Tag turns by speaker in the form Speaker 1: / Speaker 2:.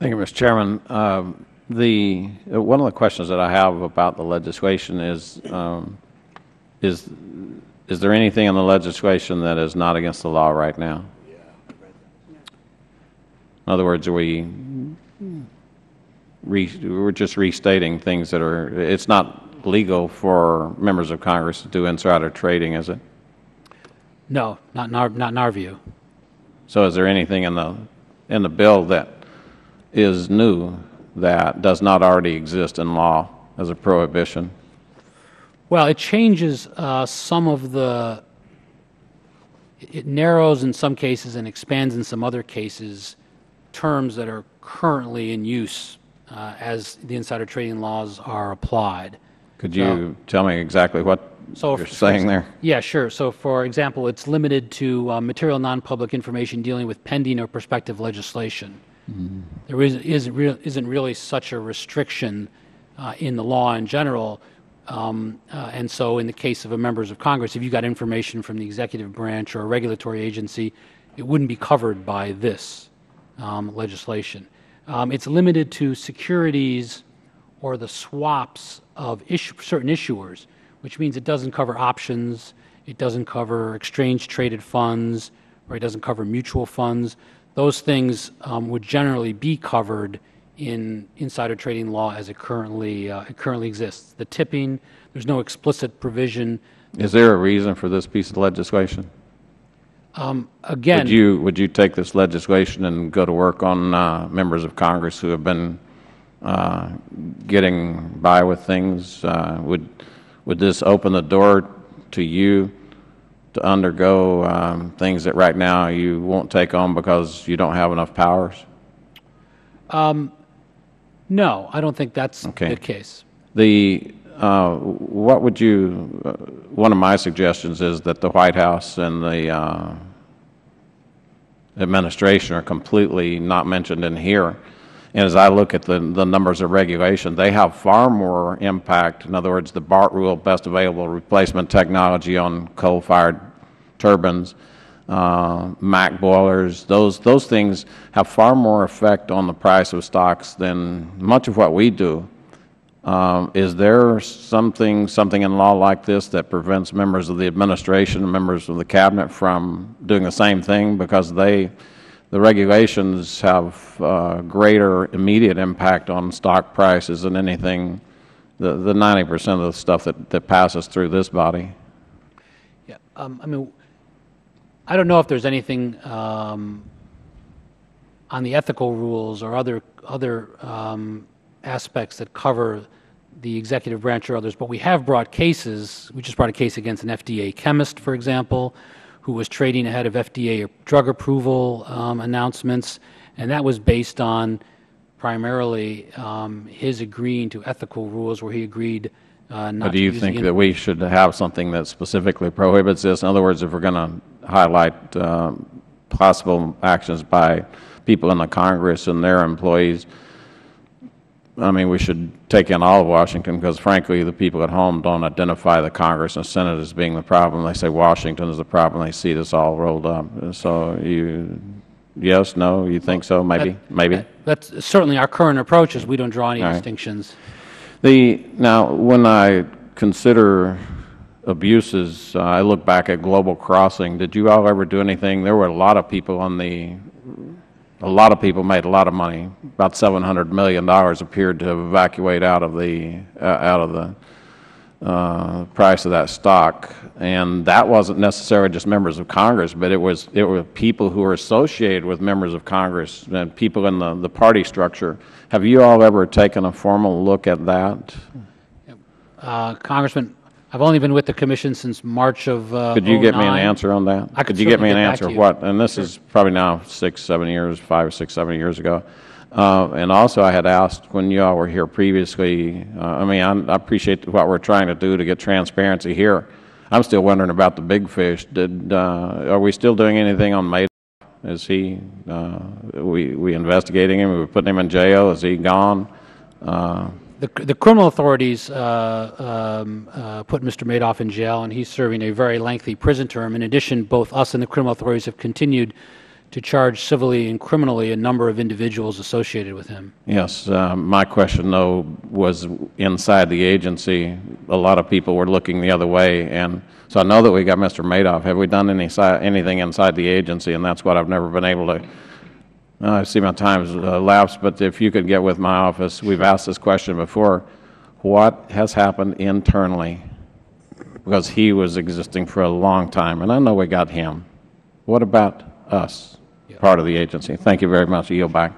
Speaker 1: Thank you, Mr. Chairman. Um, the uh, one of the questions that I have about the legislation is um, is is there anything in the legislation that is not against the law right now? In other words, are we re, we're just restating things that are it's not legal for members of Congress to do insider trading, is it?
Speaker 2: No, not in our, not in our view.
Speaker 1: So is there anything in the in the bill that is new that does not already exist in law as a prohibition?
Speaker 2: Well, it changes uh, some of the, it narrows in some cases and expands in some other cases terms that are currently in use uh, as the insider trading laws are applied.
Speaker 1: Could you tell me exactly what
Speaker 2: So
Speaker 1: you're
Speaker 2: for-
Speaker 1: saying there?
Speaker 2: Yeah, sure. So, for example, it's limited to uh, material non-public information dealing with pending or prospective legislation. There is, isn't, real, isn't really such a restriction uh, in the law in general. Um, uh, and so, in the case of a members of Congress, if you got information from the executive branch or a regulatory agency, it wouldn't be covered by this um, legislation. Um, it's limited to securities or the swaps of issue, certain issuers, which means it doesn't cover options, it doesn't cover exchange traded funds, or it doesn't cover mutual funds. Those things um, would generally be covered in insider trading law as it currently, uh, it currently exists. The tipping, there's no explicit provision.
Speaker 1: Is there a reason for this piece of legislation?
Speaker 2: Again,
Speaker 1: Would you, would you take this legislation and go to work on uh, members of Congress who have been uh, getting by with things? Uh, Would, would this open the door to you to undergo um, things that right now you won't take on because you don't have enough powers?
Speaker 2: no, I don't think that's
Speaker 1: Okay.
Speaker 2: the case.
Speaker 1: The, uh, what would you, uh, one of my suggestions is that the White House and the uh, administration are completely not mentioned in here. And as I look at the, the numbers of regulation, they have far more impact. In other words, the BART rule, best available replacement technology on coal-fired turbines, uh, MACT boilers, those, those things have far more effect on the price of stocks than much of what we do. Um, Is there something, something in law like this that prevents members of the administration members of the cabinet from doing the same thing because they, the regulations have uh, greater immediate impact on stock prices than anything, the the 90 percent of the stuff that, that passes through this body?
Speaker 2: Yeah, um, I mean, I don't know if there's anything um, on the ethical rules or other other um, aspects that cover the executive branch or others, but we have brought cases. We just brought a case against an FDA chemist, for example, who was trading ahead of FDA drug approval um, announcements, and that was based on primarily um, his agreeing to ethical rules, where he agreed uh, not
Speaker 1: do you think that we should have something that specifically prohibits this? In other words, if we're going to highlight um, possible actions by people in the Congress and their employees, I mean, we should take in all of Washington because frankly, the people at home don't identify the Congress and Senate as being the problem. They say Washington is the problem. They see this all rolled up. So you, yes, no, you think so? Maybe, maybe?
Speaker 2: That's certainly our current approach is we don't draw any
Speaker 1: All right. The, now, when I consider abuses, uh, I look back at Global Crossing. Did you all ever do anything? There were a lot of people on the, a lot of people made a lot of money. About $700 million appeared to evacuate out of the, uh, out of the uh, price of that stock. And that wasn't necessarily just members of Congress, but it was, it were people who were associated with members of Congress and people in the, the party structure. Have you all ever taken a formal look at that?
Speaker 2: Uh, Congressman, I've only been with the commission since March of uh,
Speaker 1: Could you get me an answer on that?
Speaker 2: I could
Speaker 1: you get me an answer
Speaker 2: to
Speaker 1: of
Speaker 2: you.
Speaker 1: what? And this is probably now six, seven years, five, six, seven years ago. Uh, and also, I had asked when you all were here previously. Uh, I mean, I, I appreciate what we're trying to do to get transparency here. I'm still wondering about the big fish. Did uh, are we still doing anything on Madoff? Is he? Uh, we we investigating him? We putting him in jail? Is he gone? Uh,
Speaker 2: The, the criminal authorities uh, um, uh, put Mr. Madoff in jail, and he's serving a very lengthy prison term. In addition, both us and the criminal authorities have continued to charge civilly and criminally a number of individuals associated with him.
Speaker 1: Yes, uh, my question, though, was inside the agency. A lot of people were looking the other way, and so I know that we got Mr. Madoff. Have we done any, si- anything inside the agency? And that's what I've never been able to, uh, I see my time's uh, lapsed, but if you could get with my office, we've asked this question before. What has happened internally? Because he was existing for a long time, and I know we got him. What about us, part of the agency? Thank you very much. I yield back.